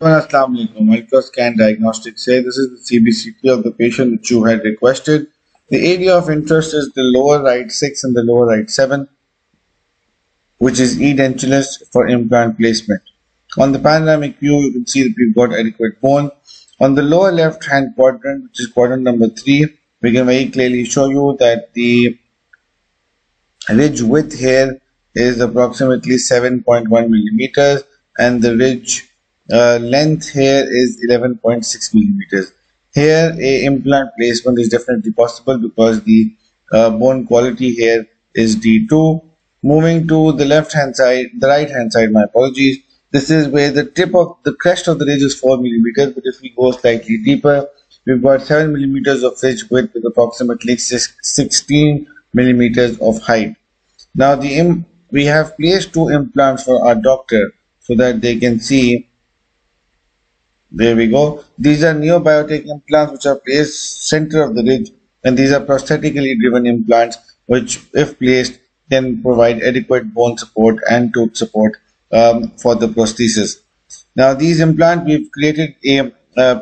Assalamu alaikum. Ultra-Scan Diagnostics say this is the CBCT of the patient which you had requested. The area of interest is the lower right 6 and the lower right 7, which is edentulous for implant placement. On the panoramic view, you can see that we've got adequate bone. On the lower left hand quadrant, which is quadrant number 3, we can very clearly show you that the ridge width here is approximately 7.1 millimeters and the ridge uh, length here is 11.6 millimeters. Here a implant placement is definitely possible because the uh, bone quality here is D2. Moving to the left hand side, the right hand side, my apologies. This is where the tip of the crest of the ridge is 4 millimeters, but if we go slightly deeper, we've got 7 millimeters of ridge width with approximately 16 millimeters of height. Now the we have placed two implants for our doctor so that they can see there we go. These are Neobiotech implants which are placed center of the ridge and these are prosthetically driven implants which if placed can provide adequate bone support and tooth support um, for the prosthesis. Now these implants we've created a uh,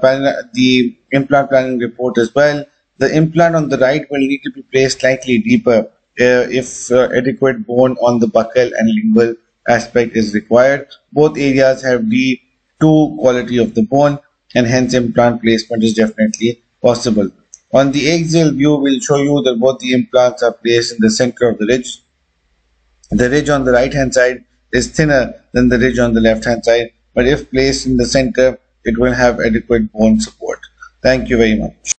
the implant planning report as well. The implant on the right will need to be placed slightly deeper uh, if uh, adequate bone on the buccal and lingual aspect is required. Both areas have the to quality of the bone and hence implant placement is definitely possible. On the axial view, we'll show you that both the implants are placed in the center of the ridge. The ridge on the right hand side is thinner than the ridge on the left hand side, but if placed in the center, it will have adequate bone support. Thank you very much.